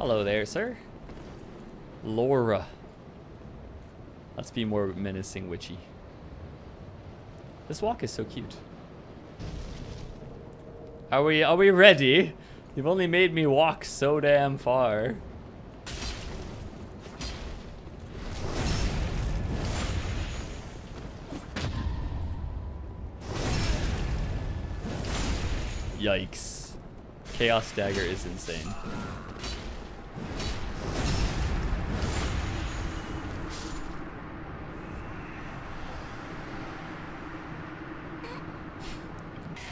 Hello there, sir. Laura. Let's be more menacing witchy. This walk is so cute. Are we are we ready? You've only made me walk so damn far. Yikes. Chaos Dagger is insane.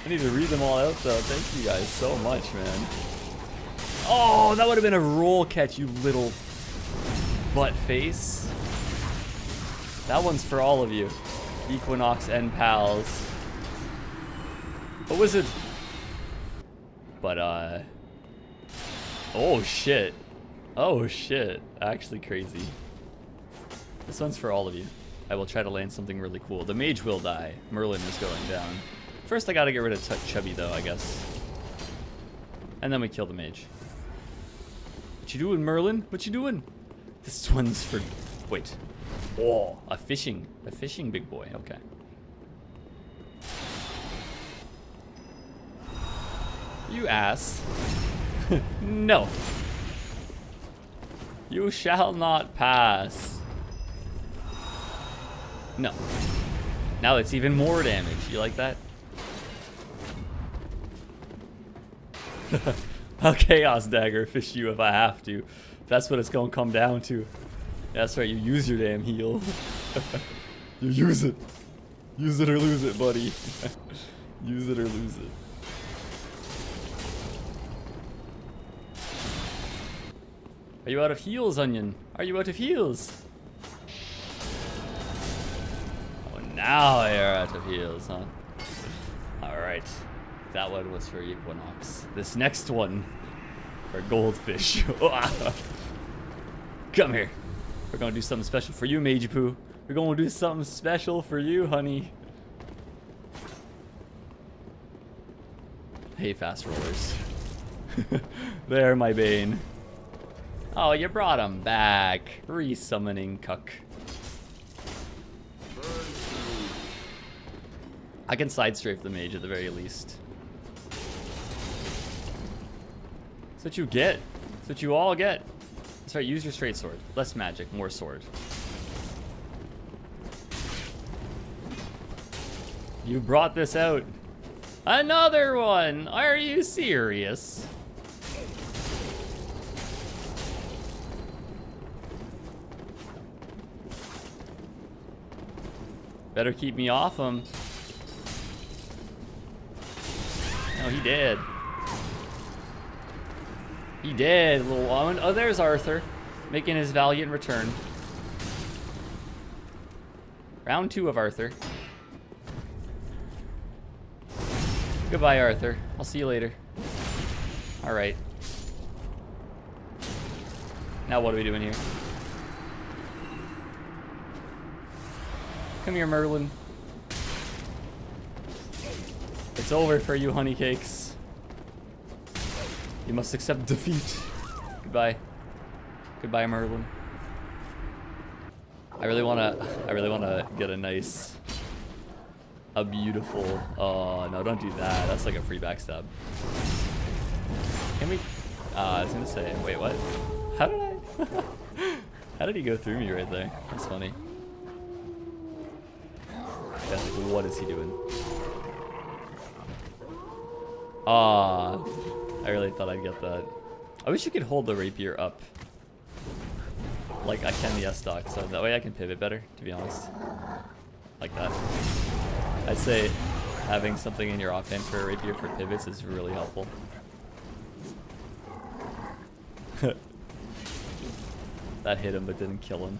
I need to read them all out though. Thank you guys so much, man. Oh, that would have been a roll catch, you little butt face. That one's for all of you. Equinox and pals. What was it? But, uh... Oh, shit. Oh, shit. Actually crazy. This one's for all of you. I will try to land something really cool. The mage will die. Merlin is going down. First, I gotta get rid of Ch Chubby, though, I guess. And then we kill the mage. What you doing, Merlin? What you doing? This one's for... Wait. Oh, a fishing. A fishing big boy. Okay. You ass. no. You shall not pass. No. Now it's even more damage. You like that? I'll Chaos Dagger fish you if I have to. That's what it's gonna come down to. That's right, you use your damn heal. you use it. Use it or lose it, buddy. use it or lose it. Are you out of heals, Onion? Are you out of heals? Oh, now you're out of heals, huh? Alright. That one was for Equinox. This next one for Goldfish. Come here. We're gonna do something special for you, Mage Poo. We're gonna do something special for you, honey. Hey, fast rollers. They're my bane. Oh, you brought him back. Resummoning Cuck. I can side strafe the mage at the very least. That's what you get. That's what you all get. That's right, use your straight sword. Less magic, more sword. You brought this out. Another one! Are you serious? Better keep me off him. No, he did. He did, little. Oh, there's Arthur, making his valiant return. Round two of Arthur. Goodbye, Arthur. I'll see you later. All right. Now what are we doing here? Come here, Merlin. It's over for you, honey cakes. You must accept defeat. Goodbye. Goodbye, Merlin. I really wanna I really wanna get a nice a beautiful oh no don't do that. That's like a free backstab. Can we uh, I was gonna say wait what? How did I How did he go through me right there? That's funny. That's like, what is he doing? Ah, I really thought I'd get that. I wish you could hold the rapier up. Like I can the Estoc, so that way I can pivot better, to be honest. Like that. I'd say having something in your offhand for a rapier for pivots is really helpful. that hit him but didn't kill him.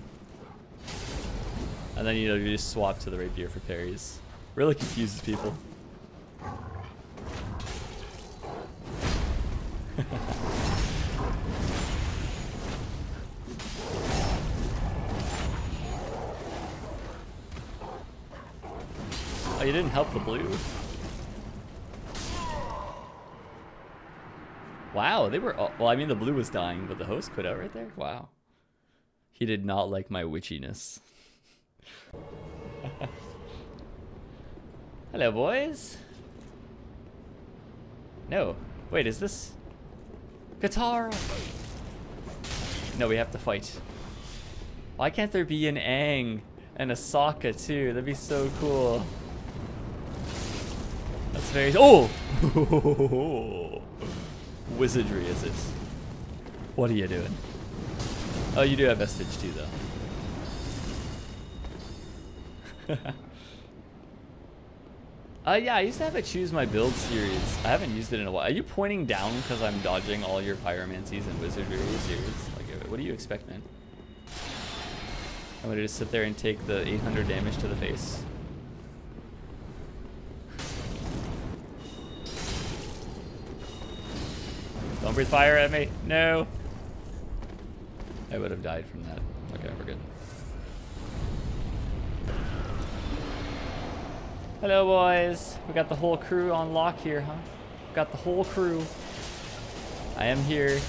And then, you know, you just swap to the rapier for parries. Really confuses people. oh, you didn't help the blue? Wow, they were. All, well, I mean, the blue was dying, but the host quit out right there. Wow. He did not like my witchiness. Hello, boys. No. Wait, is this... Guitar? No, we have to fight. Why can't there be an Aang and a Sokka too? That'd be so cool. That's very... Oh! Wizardry is it? What are you doing? Oh, you do have Vestige too, though. Uh, yeah, I used to have it choose my build series. I haven't used it in a while. Are you pointing down because I'm dodging all your pyromancies and wizardry series? Like, what do you expect, man? I'm gonna just sit there and take the 800 damage to the face. Don't breathe fire at me. No. I would have died from that. Hello, boys. We got the whole crew on lock here, huh? Got the whole crew. I am here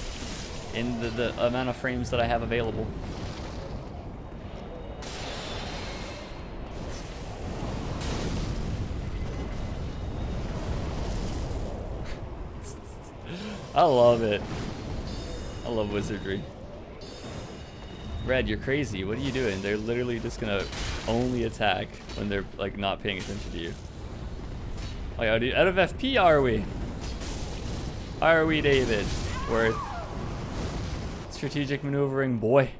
in the, the amount of frames that I have available. I love it. I love wizardry. Red, you're crazy. What are you doing? They're literally just gonna only attack when they're like not paying attention to you. Like, out of FP are we? Are we, David? Worth. Strategic maneuvering, boy.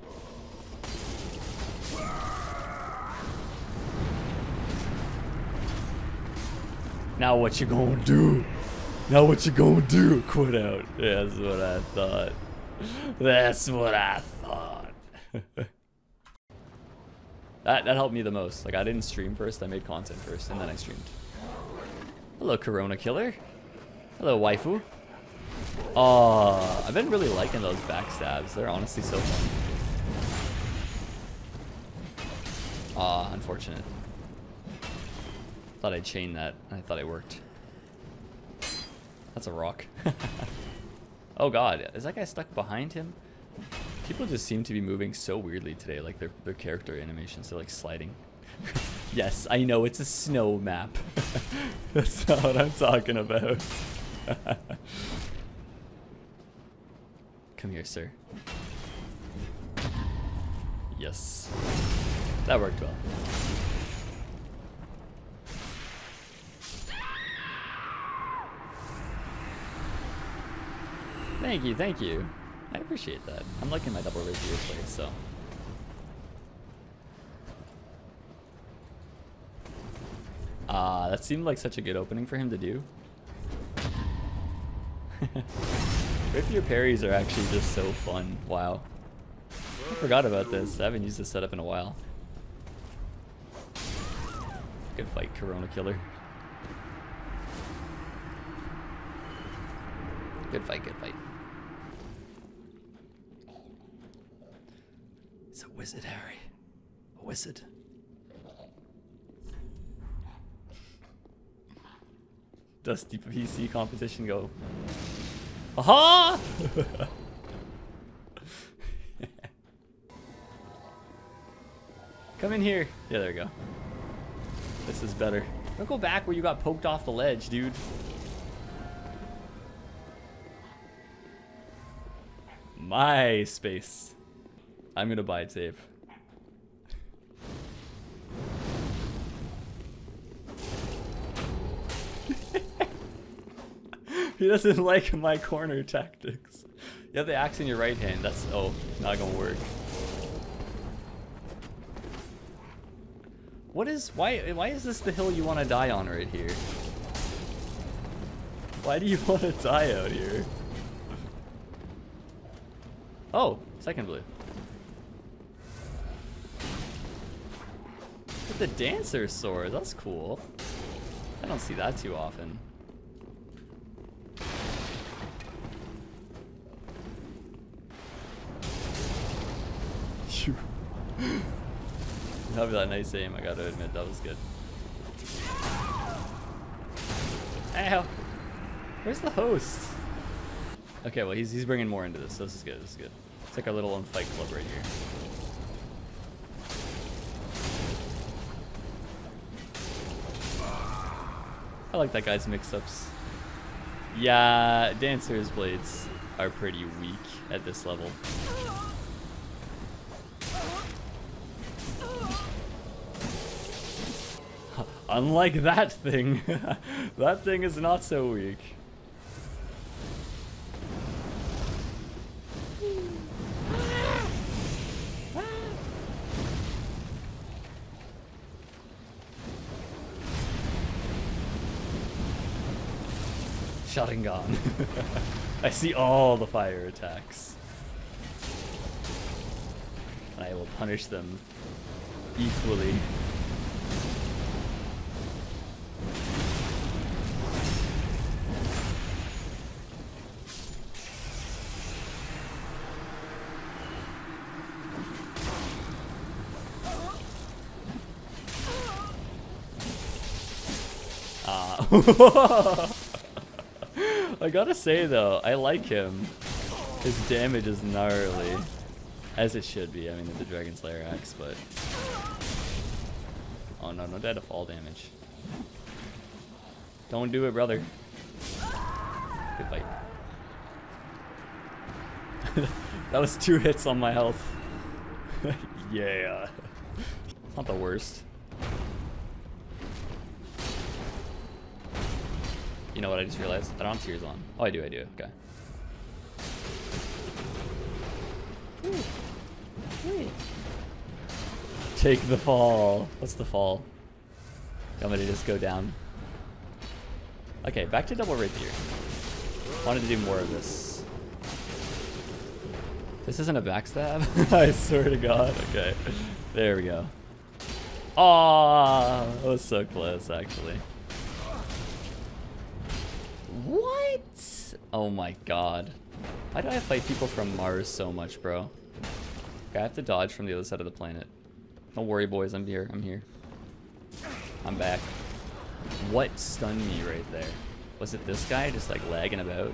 Now what you gonna do? Now what you gonna do? Quit out. Yeah, that's what I thought. That's what I thought. that, that helped me the most. Like, I didn't stream first. I made content first, and then I streamed. Hello, Corona Killer. Hello, waifu. Oh, I've been really liking those backstabs. They're honestly so fun. Ah, oh, unfortunate. Thought I'd chain that. I thought it worked. That's a rock. oh god, is that guy stuck behind him? People just seem to be moving so weirdly today, like their, their character animations, are like sliding. yes, I know, it's a snow map. That's not what I'm talking about. Come here, sir. Yes. That worked well. Thank you, thank you. I appreciate that. I'm liking my double rapier play, so. Ah, uh, that seemed like such a good opening for him to do. rapier parries are actually just so fun. Wow. I forgot about this. I haven't used this setup in a while. Good fight, Corona Killer. Good fight, good fight. It's a wizard, Harry. A wizard. Dusty PC competition go. Aha! Come in here. Yeah, there we go. This is better. Don't go back where you got poked off the ledge, dude. My space. I'm gonna buy it safe. he doesn't like my corner tactics. You have the axe in your right hand. That's oh, not gonna work. What is why why is this the hill you want to die on right here? Why do you want to die out here? Oh, second blue. The dancer sword, that's cool. I don't see that too often. That'd be that nice aim, I gotta admit, that was good. Ow! Where's the host? Okay, well he's he's bringing more into this. So this is good. This is good. It's like our little own fight club right here. I like that guy's mix-ups. Yeah, Dancer's blades are pretty weak at this level. Unlike that thing. that thing is not so weak. Sharingan. I see all the fire attacks. And I will punish them equally. Ah. I gotta say though, I like him. His damage is gnarly. As it should be, I mean, the Dragon Slayer axe, but... Oh no, no dead to fall damage. Don't do it, brother. Good fight. that was two hits on my health. yeah. Not the worst. You know what I just realized? I don't have tears on. Oh, I do, I do. Okay. Take the fall. What's the fall? I'm gonna just go down. Okay, back to double rapier. Wanted to do more of this. This isn't a backstab? I swear to god. Okay. There we go. Ah, that was so close, actually. What? Oh my god. Why do I fight people from Mars so much, bro? Okay, I have to dodge from the other side of the planet. Don't worry, boys. I'm here. I'm here. I'm back. What stunned me right there? Was it this guy just like lagging about?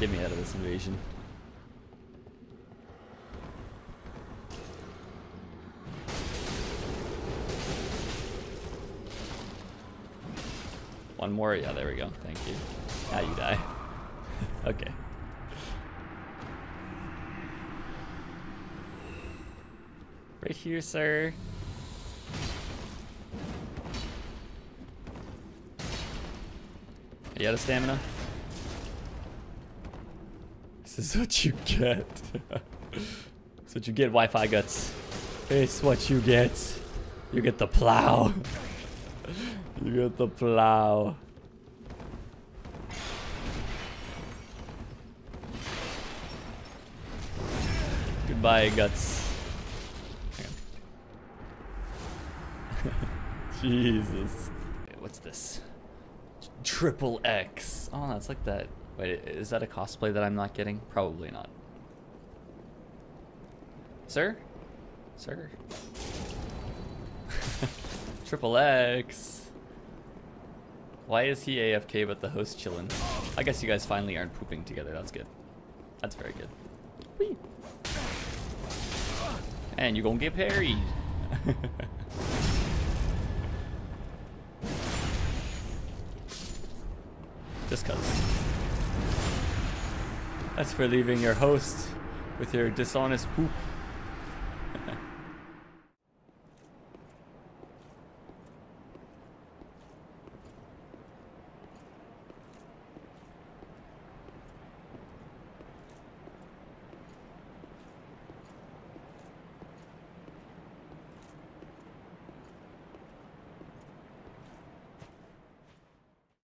Get me out of this invasion. One more? Yeah, there we go. Thank you. Now you die. okay. Right here, sir. You out of stamina? This is what you get. This what you get, Wi-Fi guts. It's what you get. You get the plow. You get the plow. Goodbye, guts. Jesus. What's this? Triple X. Oh, that's like that. Wait, is that a cosplay that I'm not getting? Probably not. Sir? Sir? Triple X. Why is he AFK but the host chilling? I guess you guys finally aren't pooping together. That's good. That's very good. Whee. And you're gonna get parried. Just cuz. That's for leaving your host with your dishonest poop.